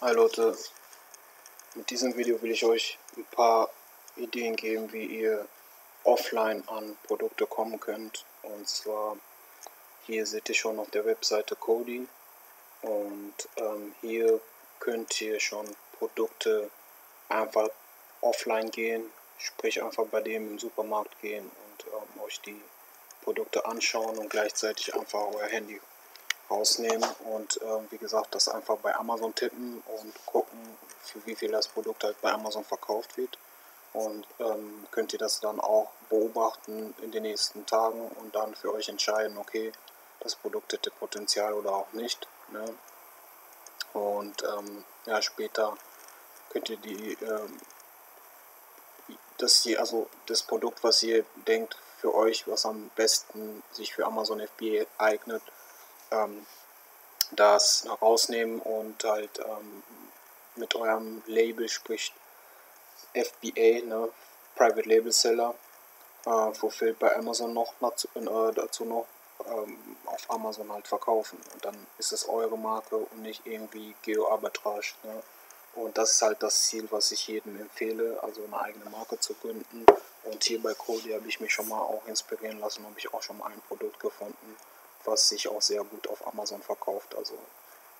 Hi Leute, mit diesem Video will ich euch ein paar Ideen geben, wie ihr offline an Produkte kommen könnt. Und zwar, hier seht ihr schon auf der Webseite Kodi und ähm, hier könnt ihr schon Produkte einfach offline gehen, sprich einfach bei dem im Supermarkt gehen und ähm, euch die Produkte anschauen und gleichzeitig einfach euer Handy rausnehmen und äh, wie gesagt das einfach bei Amazon tippen und gucken, für wie viel das Produkt halt bei Amazon verkauft wird. Und ähm, könnt ihr das dann auch beobachten in den nächsten Tagen und dann für euch entscheiden, okay, das Produkt hätte Potenzial oder auch nicht. Ne? Und ähm, ja, später könnt ihr die, ähm, das hier, also das Produkt, was ihr denkt für euch, was am besten sich für Amazon FBA eignet, ähm, das rausnehmen und halt ähm, mit eurem Label, sprich FBA, ne, Private Label Seller, äh, fulfilled bei Amazon noch dazu, äh, dazu noch ähm, auf Amazon halt verkaufen. Und dann ist es eure Marke und nicht irgendwie Geo-Arbitrage. Ne? Und das ist halt das Ziel, was ich jedem empfehle, also eine eigene Marke zu gründen. Und hier bei Cody habe ich mich schon mal auch inspirieren lassen, habe ich auch schon mal ein Produkt gefunden, was sich auch sehr gut auf Amazon verkauft. Also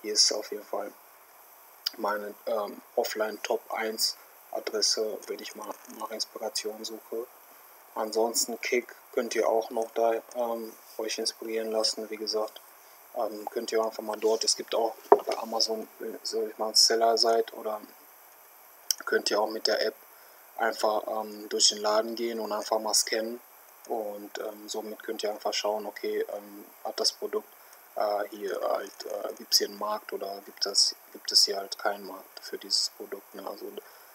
hier ist auf jeden Fall meine ähm, Offline Top 1 Adresse, wenn ich mal nach Inspiration suche. Ansonsten Kick könnt ihr auch noch da ähm, euch inspirieren lassen. Wie gesagt, ähm, könnt ihr einfach mal dort. Es gibt auch bei Amazon, soll ich mal Seller seid oder könnt ihr auch mit der App einfach ähm, durch den Laden gehen und einfach mal scannen und ähm, somit könnt ihr einfach schauen, okay, ähm, hat das Produkt äh, hier halt, äh, gibt es hier einen Markt oder gibt es, gibt es hier halt keinen Markt für dieses Produkt. Ne? Also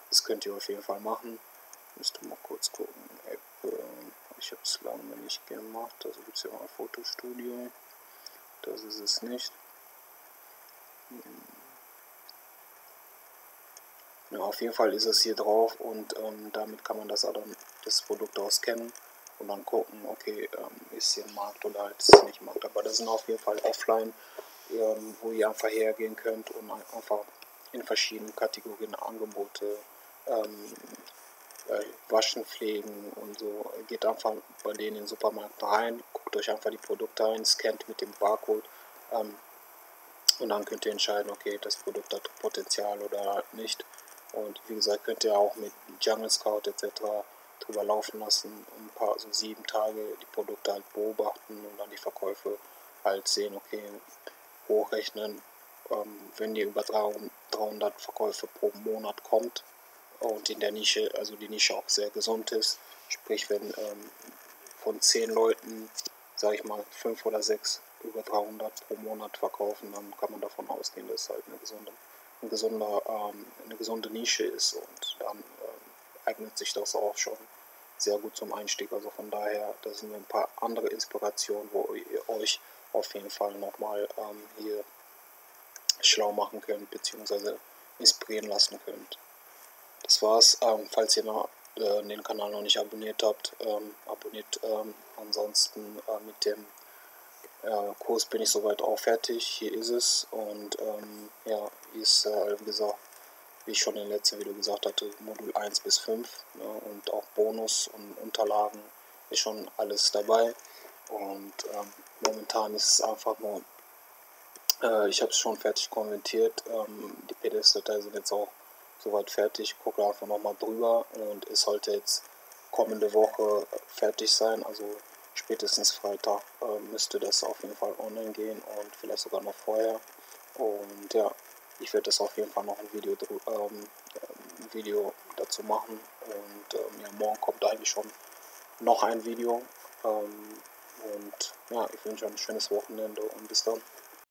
das könnt ihr auf jeden Fall machen. Müsste mal kurz gucken. App, äh, ich habe es lange nicht gemacht. Also gibt es hier ein Fotostudio. Das ist es nicht. Ja, auf jeden Fall ist es hier drauf und ähm, damit kann man das, das Produkt auch scannen und dann gucken, okay, ähm, ist hier ein Markt oder halt ist nicht Markt. Aber das sind auf jeden Fall offline, ähm, wo ihr einfach hergehen könnt und einfach in verschiedenen Kategorien Angebote ähm, äh, waschen, pflegen und so. Geht einfach bei denen in den Supermarkt rein, guckt euch einfach die Produkte ein, scannt mit dem Barcode ähm, und dann könnt ihr entscheiden, okay, das Produkt hat Potenzial oder halt nicht. Und wie gesagt, könnt ihr auch mit Jungle Scout etc drüber laufen lassen, ein paar, so sieben Tage die Produkte halt beobachten und dann die Verkäufe halt sehen, okay, hochrechnen, ähm, wenn ihr über 300 Verkäufe pro Monat kommt und in der Nische, also die Nische auch sehr gesund ist, sprich wenn ähm, von 10 Leuten, sage ich mal, 5 oder 6 über 300 pro Monat verkaufen, dann kann man davon ausgehen, dass es halt eine gesunde, ein gesunder, ähm, eine gesunde Nische ist und dann eignet sich das auch schon sehr gut zum Einstieg. Also von daher, das sind ein paar andere Inspirationen, wo ihr euch auf jeden Fall nochmal ähm, hier schlau machen könnt, beziehungsweise inspirieren lassen könnt. Das war's. Ähm, falls ihr noch, äh, den Kanal noch nicht abonniert habt, ähm, abonniert. Ähm, ansonsten äh, mit dem äh, Kurs bin ich soweit auch fertig. Hier ist es. Und ähm, ja, ist, äh, wie gesagt, wie ich schon im letzten Video gesagt hatte, Modul 1 bis 5 ne, und auch Bonus und Unterlagen ist schon alles dabei. Und ähm, momentan ist es einfach nur, äh, ich habe es schon fertig konvertiert, ähm, die PDF-Datei sind jetzt auch soweit fertig, gucke einfach nochmal drüber und es sollte jetzt kommende Woche fertig sein, also spätestens Freitag äh, müsste das auf jeden Fall online gehen und vielleicht sogar noch vorher. Und ja, ich werde das auf jeden Fall noch ein Video, ähm, Video dazu machen. Und ähm, ja, morgen kommt eigentlich schon noch ein Video. Ähm, und ja, ich wünsche euch ein schönes Wochenende und bis dann.